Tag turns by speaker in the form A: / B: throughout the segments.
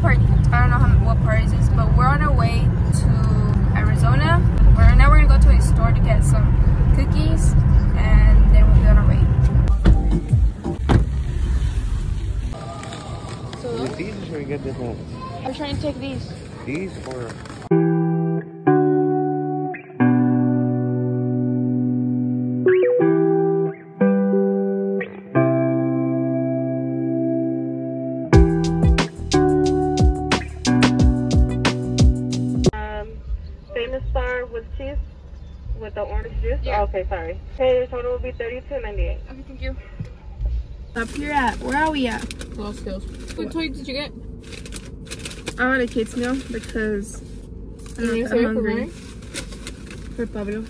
A: part. I don't know how, what part is this, but we're on our way to Arizona. We're, now we're gonna go to a store to get some cookies, and then we'll be on our way. So
B: With these or should we get different ones?
A: I'm trying to take these.
B: These or
C: famous star with cheese with the orange juice.
A: Yeah.
C: Oh, okay, sorry. Okay, your total will be thirty-two ninety-eight.
A: Okay, thank you. Up here at where are we at?
D: Lost skills. What toy did you get?
A: I want a kids meal because I'm, not, I'm hungry.
D: Mary?
A: For Pablo.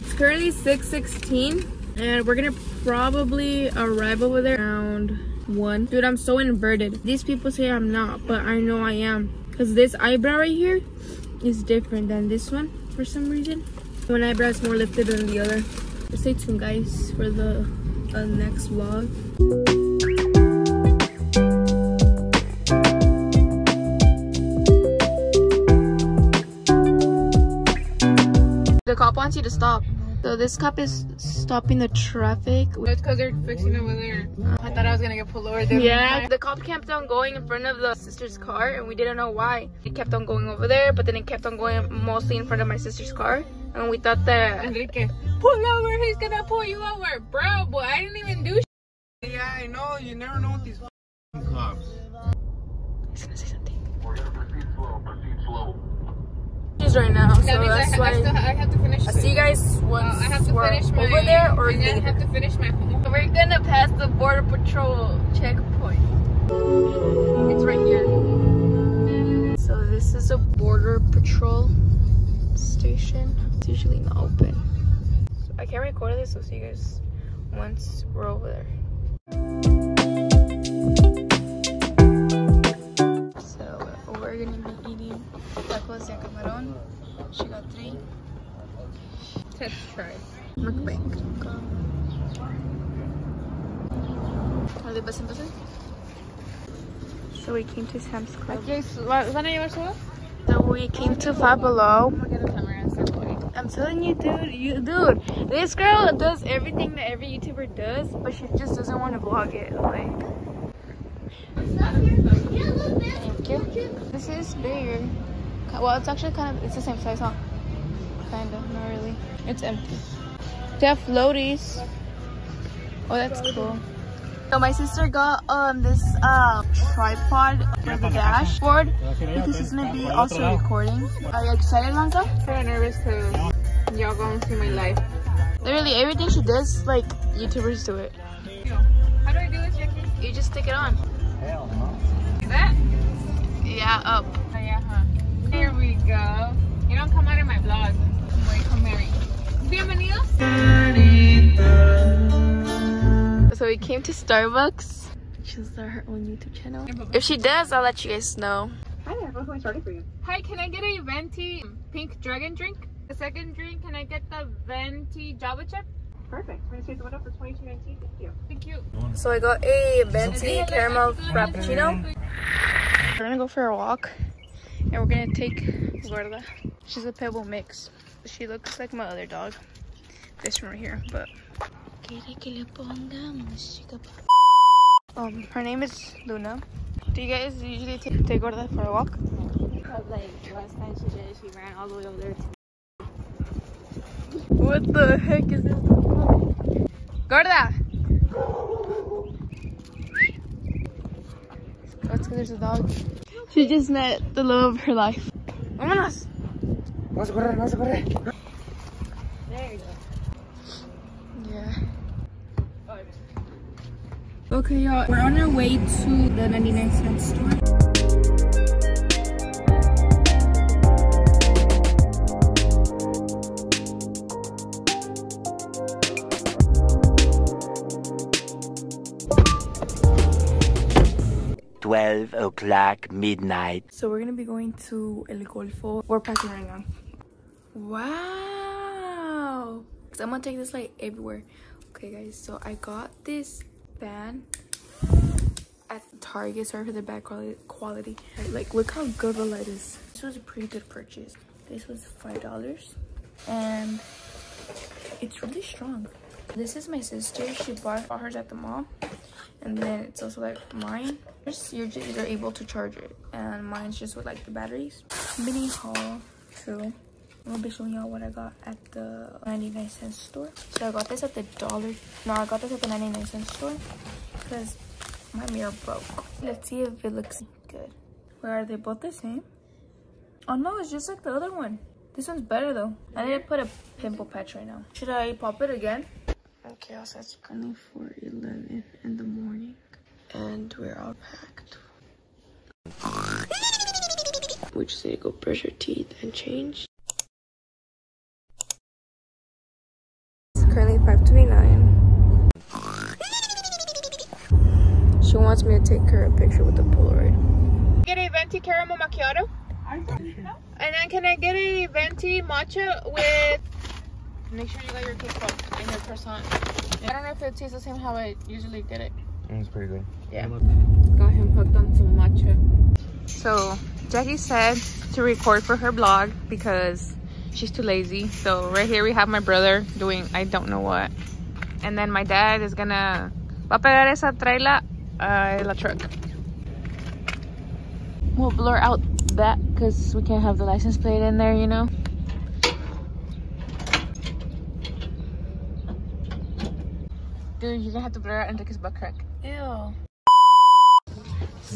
A: It's currently 6:16, and we're gonna probably arrive over there around one. Dude, I'm so inverted. These people say I'm not, but I know I am. Cause this eyebrow right here is different than this one for some reason. One eyebrow is more lifted than the other. Stay tuned, guys, for the uh, next vlog. The cop wants you to stop. So this cop is stopping the traffic.
D: That's because they're fixing over there. I thought I was gonna get pulled over there.
A: Yeah, the cop kept on going in front of the sister's car, and we didn't know why. He kept on going over there, but then it kept on going mostly in front of my sister's car, and we thought that.
D: Enrique, pull over. He's gonna pull you over, bro. Boy, I didn't even do.
B: Yeah, I know. You never know with these cops.
A: He's gonna say something. She's right now, so
D: That means I,
A: that's
D: I, still,
A: why.
D: I have to finish.
A: I see you guys
D: Uh,
A: once
D: I have to
A: we're
D: finish my
A: over there, or
D: I
A: later.
D: have to finish my.
A: We're gonna pass the border patrol checkpoint. It's right here. So this is a border patrol station. It's usually not open. So I can't record this, so see you guys once we're over there. So we're gonna be eating tacos de camarón. She got three.
D: Let's try.
A: Mukbang. Are they best? So we came to Sam's Club.
D: Okay, so, ¿va- ¿van a llevar?
A: So we came to Five Below.
D: I'll get a camera and start recording.
A: I'm telling you, dude, you, dude, this girl does everything that every YouTuber does, but she just doesn't want to vlog it. Like, thank you. This is bigger. Well, it's actually kind of, it's the same size, huh? Kind of, not really. It's empty. They have floaties. Oh, that's cool. So my sister got um this uh tripod for the dashboard because she's gonna be also recording. Are you excited, Lanka?
D: I'm kind of nervous because y'all gonna see my life.
A: Literally everything she does, like YouTubers do it.
D: How do I do this, Jacky?
A: You just stick it on.
D: Like that?
A: Yeah, up.
D: Oh, yeah, huh? Here we go. You don't come out of my vlog. Wait, come Mary. Bienvenidos.
A: So we came to Starbucks. She'll start her own YouTube channel. If she does, I'll let you guys know.
C: Hi there. What can we for you?
D: Hi, can I get a venti pink dragon drink? The second drink, can I get the venti java chip?
C: Perfect. We're gonna see the window for twenty-two nineteen. Thank you.
D: Thank you.
A: So I got a venti caramel frappuccino. We're gonna go for a walk, and we're gonna take Gorda. She's a pebble mix. She looks like my other dog. This one right here, but. Quiere que le pongamos, chica. Um, her name is Luna. Do you guys usually take, take Gorda for a walk?
D: Like last time she did, she ran all the way over there.
A: What the heck is this? Gorda! That's because there's a dog. She just met the love of her life. Vámonos!
B: Vamos a correr, vamos a correr.
D: There you go.
A: Yeah. Okay, y'all. We're on our way to the 99 cent store.
E: Twelve o'clock midnight.
A: So we're gonna be going to El Golfo. We're packing right now. Wow! Cause I'm gonna take this like everywhere. Okay, guys. So I got this fan at Target. Sorry for the bad quality. Like, look how good the light is. This was a pretty good purchase. This was $5. And it's really strong. This is my sister. She bought hers at the mall. And then it's also like mine. You're, just, you're able to charge it. And mine's just with like the batteries. Mini haul too. I'm gonna be showing y'all what I got at the 99 cent store. So I got this at the dollar. No, I got this at the 99 cent store because my mirror broke. Let's see if it looks good. Where are they both the same? Oh no, it's just like the other one. This one's better though. I need to put a pimple patch right now. Should I pop it again? Okay, also it's currently 4.11 in the morning and we're all packed. Which say go brush your teeth and change. Take her a picture with the Polaroid.
D: Get a venti caramel macchiato. And then can I get a venti matcha with? Make sure you got your cake pop and your croissant. I don't know if it tastes the same how I usually get it.
B: Mm, it's pretty good.
D: Yeah. Got him hooked on some matcha. So Jacky said to record for her blog because she's too lazy so right here we have my brother doing i don't know what and then my dad is gonna va a pegar esa traila uh, truck we'll blur out that because we can't have the license plate in there you know dude you're gonna have to blur out Enrique's butt crack
A: ew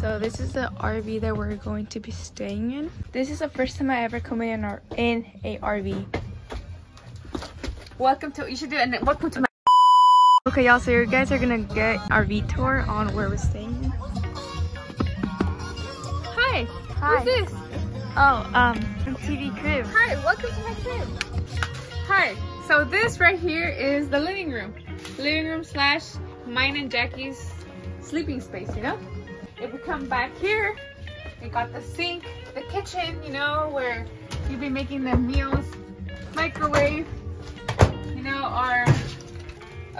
A: so this is the RV that we're going to be staying in. This is the first time I ever come in, in a RV.
D: Welcome to, you should do it, and welcome to my
A: Okay y'all, so you guys are gonna get RV tour on where we're staying.
D: Hi,
A: Hi.
D: who's this?
A: Oh, um, TV Crib.
D: Hi, welcome to my crib. Hi, so this right here is the living room. Living room slash mine and Jacky's sleeping space, you know? if we come back here, we got the sink, the kitchen, you know, where you'll be making the meals, microwave, you know, our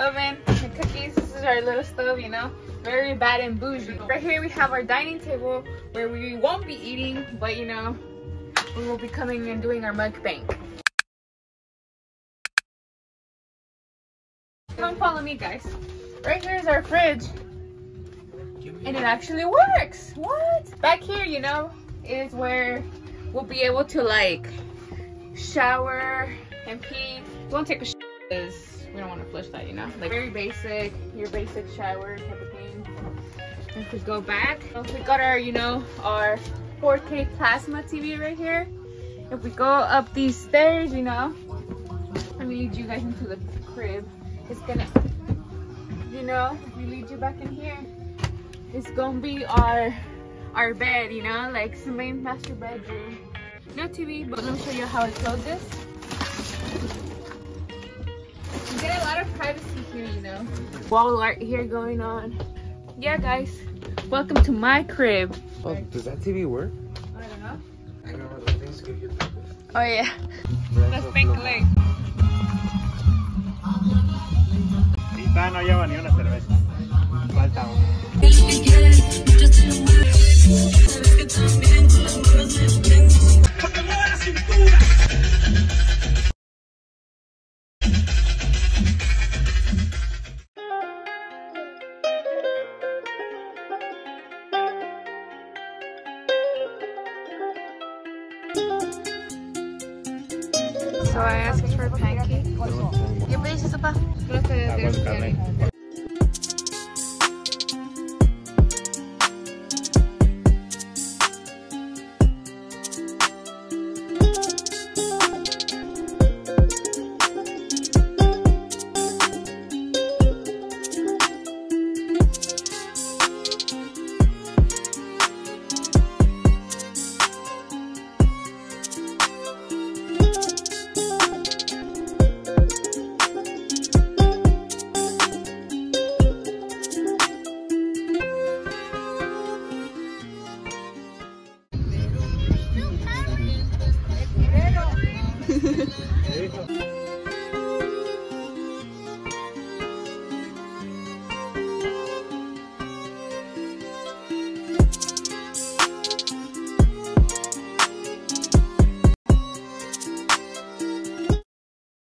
D: oven, the cookies. This is our little stove, you know, very bad and bougie. Right here we have our dining table where we won't be eating, but you know, we will be coming and doing our mukbang. Come follow me, guys. Right here is our fridge and it actually works what back here you know is where we'll be able to like shower and pee we won't take a because we don't want to flush that you know? Like very basic your basic shower type of thing. if we go back. We got our you know our 4k plasma tv right here. If we go up these stairs you know let me lead you guys into the crib it's gonna you know if we lead you back in here. It's gonna be our our bed, you know, like it's the main master bedroom. No TV, but let me show you how I it closes. You get a lot of privacy here, you know. Wall art here going on. Yeah, guys, welcome to my crib.
B: Oh, does that TV work?
D: I don't know.
B: I know the things give you
D: Oh yeah, the fake leg.
F: Tita no lleva ni una cerveza. Falta una. 呵 呵